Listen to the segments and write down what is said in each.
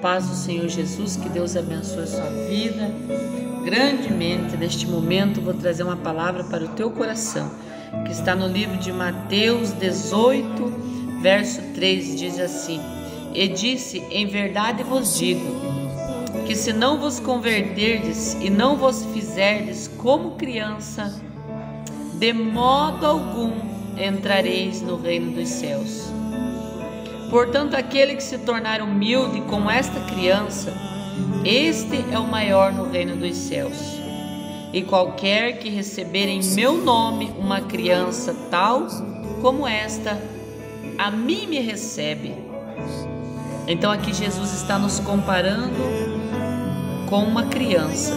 paz do Senhor Jesus, que Deus abençoe a sua vida grandemente. Neste momento, vou trazer uma palavra para o teu coração, que está no livro de Mateus 18, verso 3, diz assim: E disse: Em verdade vos digo, que se não vos converterdes e não vos fizerdes como criança, de modo algum entrareis no reino dos céus. Portanto, aquele que se tornar humilde como esta criança, este é o maior no reino dos céus. E qualquer que receber em meu nome uma criança tal como esta, a mim me recebe. Então aqui Jesus está nos comparando com uma criança.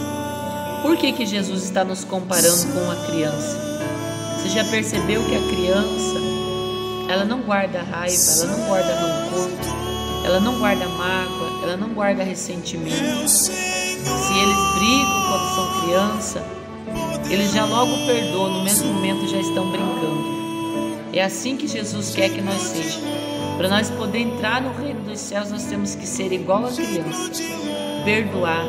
Por que, que Jesus está nos comparando com uma criança? Você já percebeu que a criança ela não guarda raiva, ela não guarda rancor, ela não guarda mágoa, ela não guarda ressentimento. Se eles brigam quando são criança, eles já logo perdoam, no mesmo momento já estão brincando. É assim que Jesus quer que nós sejamos. Para nós poder entrar no reino dos céus, nós temos que ser igual a criança, perdoar.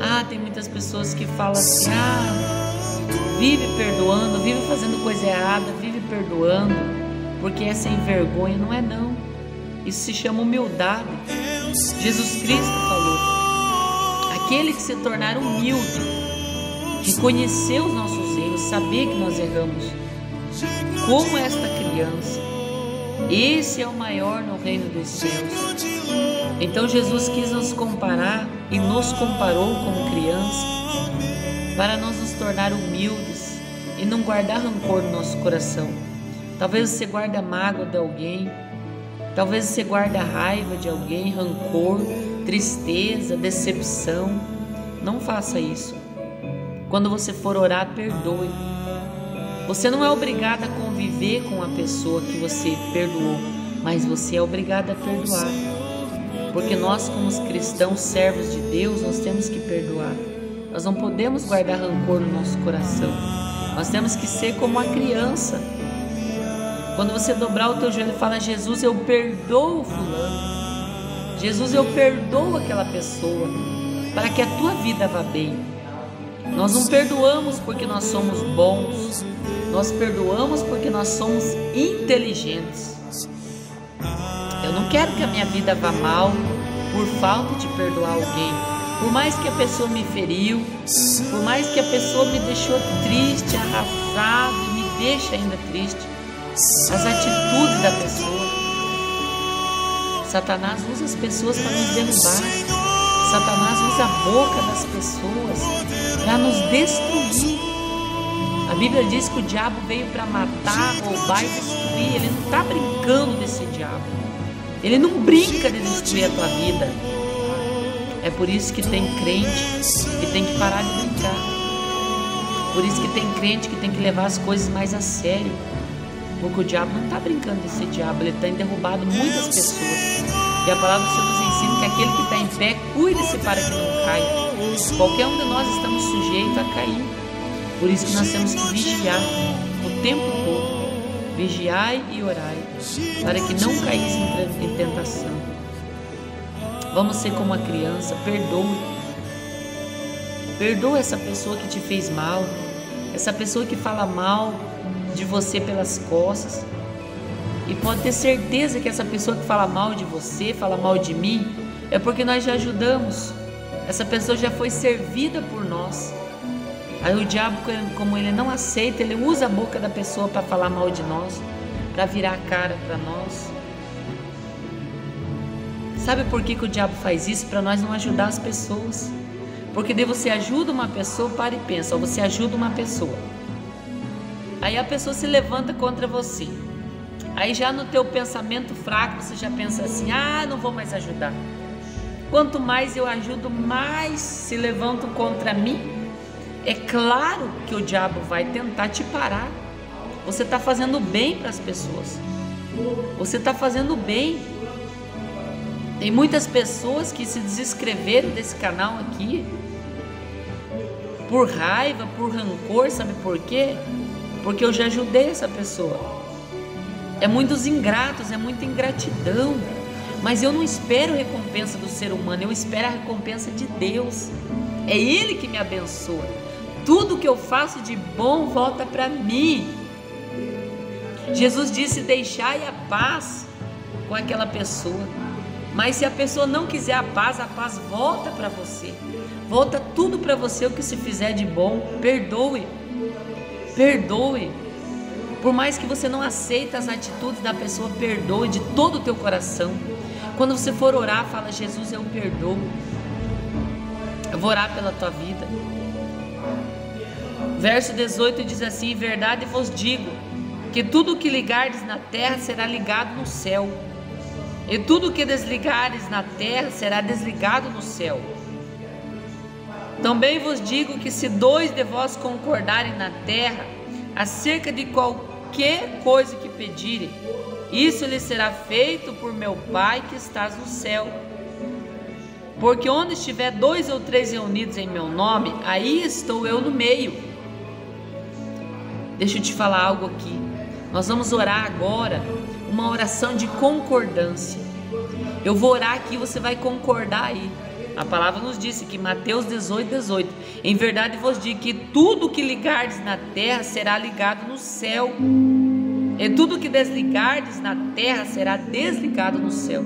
Ah, tem muitas pessoas que falam assim: ah, vive perdoando, vive fazendo coisa errada, vive perdoando porque é sem vergonha, não é não. Isso se chama humildade. Jesus Cristo falou: aquele que se tornar humilde, reconhecer os nossos erros, saber que nós erramos, como esta criança, esse é o maior no reino dos céus. Então Jesus quis nos comparar e nos comparou como criança para nós nos tornar humildes e não guardar rancor no nosso coração. Talvez você guarde a mágoa de alguém, talvez você guarde a raiva de alguém, rancor, tristeza, decepção. Não faça isso. Quando você for orar, perdoe. Você não é obrigado a conviver com a pessoa que você perdoou, mas você é obrigado a perdoar. Porque nós, como os cristãos servos de Deus, nós temos que perdoar. Nós não podemos guardar rancor no nosso coração. Nós temos que ser como a criança quando você dobrar o teu joelho e falar, Jesus, eu perdoo fulano. Jesus, eu perdoo aquela pessoa para que a tua vida vá bem. Nós não perdoamos porque nós somos bons. Nós perdoamos porque nós somos inteligentes. Eu não quero que a minha vida vá mal por falta de perdoar alguém. Por mais que a pessoa me feriu, por mais que a pessoa me deixou triste, arrasado, me deixa ainda triste as atitudes da pessoa. Satanás usa as pessoas para nos derrubar. Satanás usa a boca das pessoas para nos destruir. A Bíblia diz que o diabo veio para matar, roubar e destruir. Ele não está brincando desse diabo. Ele não brinca de destruir a tua vida. É por isso que tem crente que tem que parar de brincar. Por isso que tem crente que tem que levar as coisas mais a sério. Porque o diabo não está brincando de ser diabo, ele tem derrubado muitas pessoas. E a palavra do Senhor nos ensina que aquele que está em pé, cuide-se para que não caia. Qualquer um de nós estamos sujeitos a cair. Por isso que nós temos que vigiar o tempo todo. Vigiai e orai, para que não caísse em tentação. Vamos ser como a criança, perdoe. Perdoa essa pessoa que te fez mal, essa pessoa que fala mal de você pelas costas. E pode ter certeza que essa pessoa que fala mal de você, fala mal de mim, é porque nós já ajudamos. Essa pessoa já foi servida por nós. Aí o diabo, como ele não aceita, ele usa a boca da pessoa para falar mal de nós, para virar a cara para nós. Sabe por que, que o diabo faz isso? Para nós não ajudar as pessoas. Porque daí você ajuda uma pessoa, para e pensa, você ajuda uma pessoa. Aí a pessoa se levanta contra você. Aí já no teu pensamento fraco você já pensa assim: "Ah, não vou mais ajudar". Quanto mais eu ajudo, mais se levantam contra mim. É claro que o diabo vai tentar te parar. Você está fazendo bem para as pessoas. Você está fazendo bem. Tem muitas pessoas que se desinscreveram desse canal aqui por raiva, por rancor, sabe por quê? Porque eu já ajudei essa pessoa. É muitos ingratos, é muita ingratidão. Mas eu não espero recompensa do ser humano, eu espero a recompensa de Deus. É Ele que me abençoa. Tudo que eu faço de bom volta para mim. Jesus disse: Deixai a paz com aquela pessoa. Mas se a pessoa não quiser a paz, a paz volta para você. Volta tudo para você o que se fizer de bom. Perdoe. Perdoe. Por mais que você não aceite as atitudes da pessoa, perdoe de todo o teu coração. Quando você for orar, fala: Jesus, eu perdoo. Eu vou orar pela tua vida. Verso 18 diz assim: Verdade vos digo, que tudo que ligardes na terra será ligado no céu, e tudo que desligares na terra será desligado no céu. Também vos digo que se dois de vós concordarem na terra acerca de qualquer coisa que pedirem, isso lhe será feito por meu Pai que estás no céu. Porque onde estiver dois ou três reunidos em meu nome, aí estou eu no meio. Deixa eu te falar algo aqui. Nós vamos orar agora uma oração de concordância. Eu vou orar aqui, você vai concordar aí. A palavra nos disse que Mateus 18, 18. Em verdade vos digo que tudo que ligardes na terra será ligado no céu, e tudo que desligardes na terra será desligado no céu.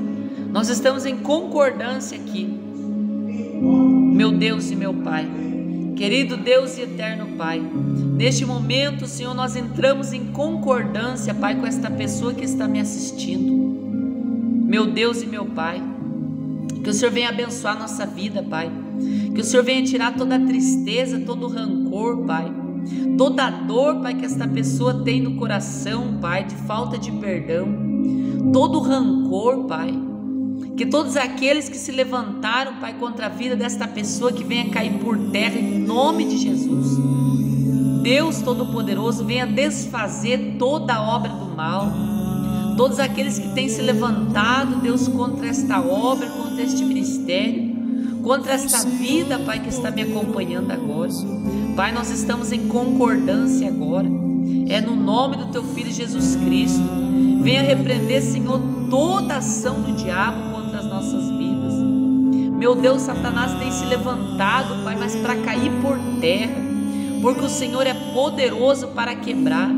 Nós estamos em concordância aqui. Meu Deus e meu Pai, querido Deus e eterno Pai, neste momento, Senhor, nós entramos em concordância, Pai, com esta pessoa que está me assistindo. Meu Deus e meu Pai, que o Senhor venha abençoar nossa vida, Pai. Que o Senhor venha tirar toda a tristeza, todo o rancor, Pai. Toda a dor, Pai, que esta pessoa tem no coração, Pai, de falta de perdão. Todo o rancor, Pai. Que todos aqueles que se levantaram, Pai, contra a vida desta pessoa, que venha cair por terra em nome de Jesus. Deus Todo-Poderoso venha desfazer toda a obra do mal todos aqueles que têm se levantado, Deus, contra esta obra, contra este ministério, contra esta vida, Pai, que está me acompanhando agora. Pai, nós estamos em concordância agora. É no nome do teu filho Jesus Cristo. Venha repreender, Senhor, toda ação do diabo contra as nossas vidas. Meu Deus, Satanás tem se levantado, Pai, mas para cair por terra porque o Senhor é poderoso para quebrar.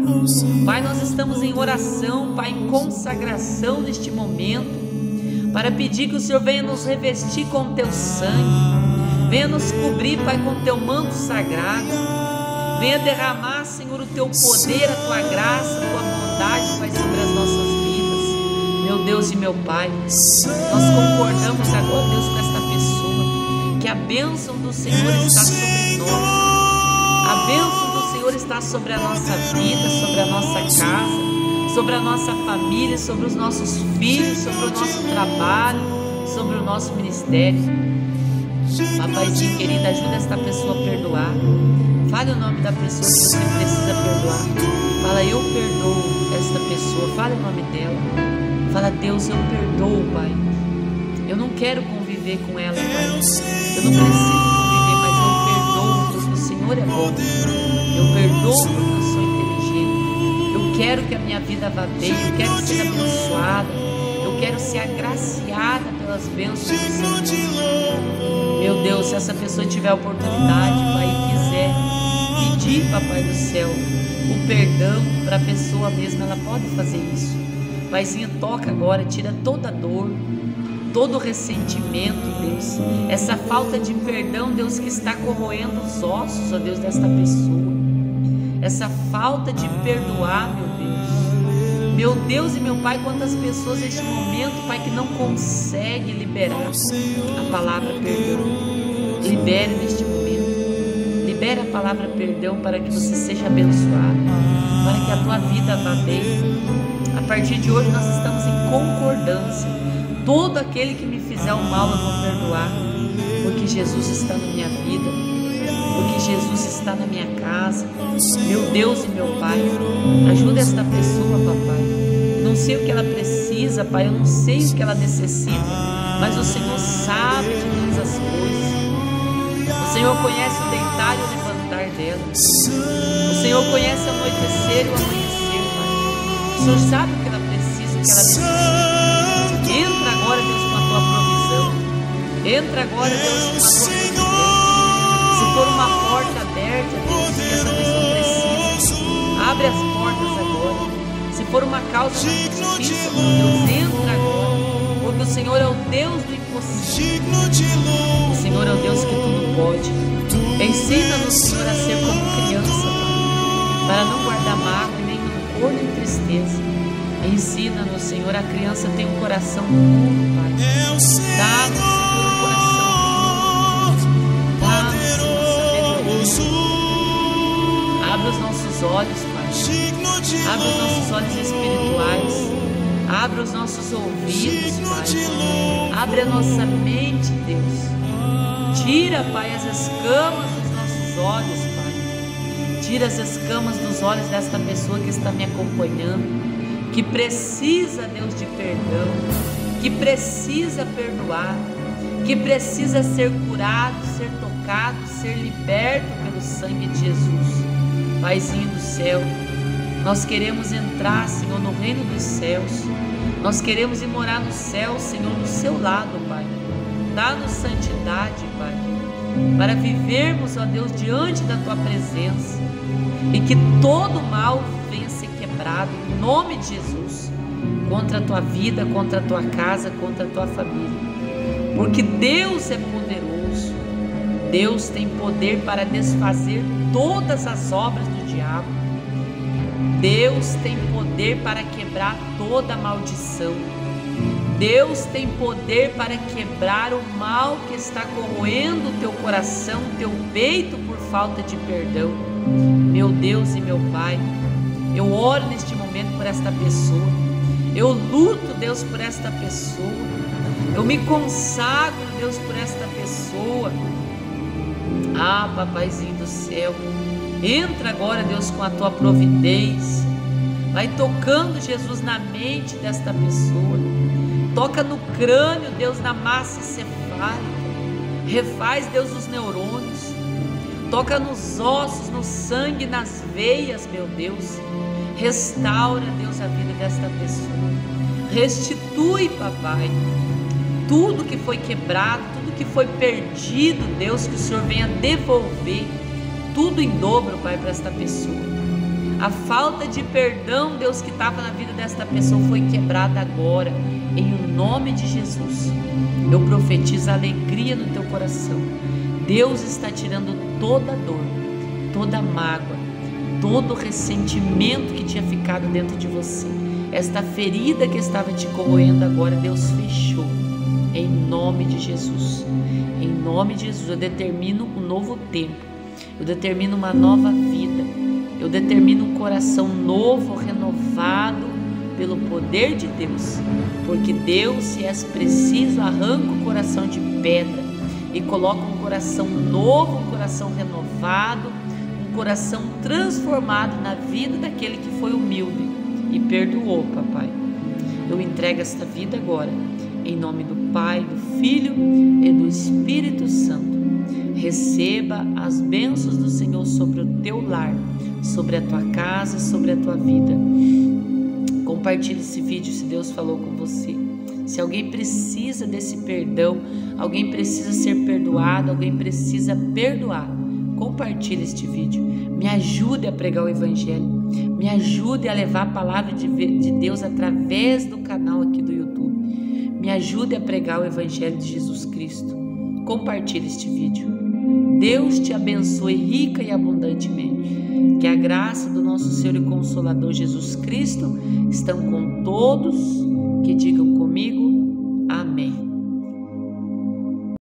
Pai, nós estamos em oração, Pai, em consagração neste momento, para pedir que o Senhor venha nos revestir com teu sangue, venha nos cobrir, Pai, com teu manto sagrado, venha derramar, Senhor, o teu poder, a tua graça, a tua bondade, Pai, sobre as nossas vidas. Meu Deus e meu Pai, nós concordamos agora, Deus, com esta pessoa, que a bênção do Senhor está sobre nós. Bênção do Senhor está sobre a nossa vida, sobre a nossa casa, sobre a nossa família, sobre os nossos filhos, sobre o nosso trabalho, sobre o nosso ministério. Papaizinho querido, ajuda esta pessoa a perdoar. Fale o nome da pessoa que você precisa perdoar. Fala, eu perdoo esta pessoa. Fale o nome dela. Fala, Deus, eu perdoo, Pai. Eu não quero conviver com ela, Pai. Eu não preciso É bom. Eu perdoo porque eu sou inteligente. Eu quero que a minha vida vá bem. Eu quero ser abençoada. Eu quero ser agraciada pelas bênçãos do Senhor. Meu Deus, se essa pessoa tiver a oportunidade, Pai, e quiser pedir, Papai do céu, o perdão para a pessoa mesma, ela pode fazer isso. Paizinho, toca agora, tira toda a dor, todo ressentimento, Deus, essa falta de perdão, Deus, que está corroendo os ossos, ó Deus, desta pessoa, essa falta de perdoar, meu Deus. Meu Deus e meu Pai, quantas pessoas neste momento, Pai, que não consegue liberar a palavra perdão. Libere neste momento. Libere a palavra perdão para que você seja abençoado, para que a tua vida vá bem. A partir de hoje nós estamos em concordância Todo aquele que me fizer o mal eu vou perdoar, porque Jesus está na minha vida, porque Jesus está na minha casa. Meu Deus e meu Pai, ajuda esta pessoa, papai. não sei o que ela precisa, Pai, eu não sei o que ela necessita, mas o Senhor sabe de todas as coisas. O Senhor conhece o deitar e o levantar dela. O Senhor conhece o anoitecer e o amanhecer, Pai. O Senhor sabe o que ela precisa, o que ela necessita. Entra Entra agora, Deus. Se for uma porta aberta, Deus, que essa pessoa precisa, abre as portas agora. Se for uma causa de justiça, Deus, entra agora. Porque o Senhor é o Deus do impossível. O Senhor é o Deus que tudo pode. Ensina-nos, Senhor, a ser como criança, Pai, para não guardar mágoa, nem rancor, nem tristeza Ensina-nos, Senhor, a criança tem um coração puro, Pai. Dá-nos, nossos olhos, Pai. Abre os nossos olhos espirituais. Abre os nossos ouvidos, Pai. Abre a nossa mente, Deus. Tira, Pai, as escamas dos nossos olhos, Pai. Tira as escamas dos olhos desta pessoa que está me acompanhando que precisa, Deus, de perdão, que precisa perdoar, que precisa ser curado, ser tocado, ser liberto pelo sangue de Jesus. Paizinho do céu, nós queremos entrar, Senhor, no reino dos céus. Nós queremos ir morar no céu, Senhor, do seu lado, Pai. Dá-nos santidade, Pai, para vivermos, ó Deus, diante da tua presença e que todo mal venha ser quebrado em nome de Jesus contra a tua vida, contra a tua casa, contra a tua família. Porque Deus é. Deus tem poder para desfazer todas as obras do diabo. Deus tem poder para quebrar toda maldição. Deus tem poder para quebrar o mal que está corroendo o teu coração, teu peito por falta de perdão. Meu Deus e meu Pai, eu oro neste momento por esta pessoa. Eu luto, Deus, por esta pessoa. Eu me consagro, Deus, por esta pessoa. Ah, papaizinho do céu, entra agora, Deus, com a tua providência. Vai tocando, Jesus, na mente desta pessoa. Toca no crânio, Deus, na massa cefálica. Refaz, Deus, os neurônios. Toca nos ossos, no sangue, nas veias, meu Deus. Restaura, Deus, a vida desta pessoa. Restitui, papai, tudo que foi quebrado, que foi perdido, Deus, que o Senhor venha devolver tudo em dobro, Pai, para esta pessoa. A falta de perdão, Deus, que estava na vida desta pessoa foi quebrada agora, em nome de Jesus. Eu profetizo alegria no teu coração. Deus está tirando toda dor, toda mágoa, todo ressentimento que tinha ficado dentro de você. Esta ferida que estava te corroendo agora, Deus fechou. Em nome de Jesus. Em nome de Jesus, eu determino um novo tempo. Eu determino uma nova vida. Eu determino um coração novo, renovado pelo poder de Deus. Porque Deus, se é preciso, arranca o coração de pedra e coloca um coração novo, um coração renovado, um coração transformado na vida daquele que foi humilde e perdoou, papai. Eu entrego esta vida agora, em nome do Pai, do Filho e do Espírito Santo. Receba as bênçãos do Senhor sobre o teu lar, sobre a tua casa, sobre a tua vida. Compartilhe esse vídeo se Deus falou com você. Se alguém precisa desse perdão, alguém precisa ser perdoado, alguém precisa perdoar, compartilhe este vídeo. Me ajude a pregar o Evangelho. Me ajude a levar a palavra de Deus através do canal aqui do YouTube. Me ajude a pregar o Evangelho de Jesus Cristo. Compartilhe este vídeo. Deus te abençoe rica e abundantemente. Que a graça do nosso Senhor e Consolador Jesus Cristo estão com todos que digam comigo.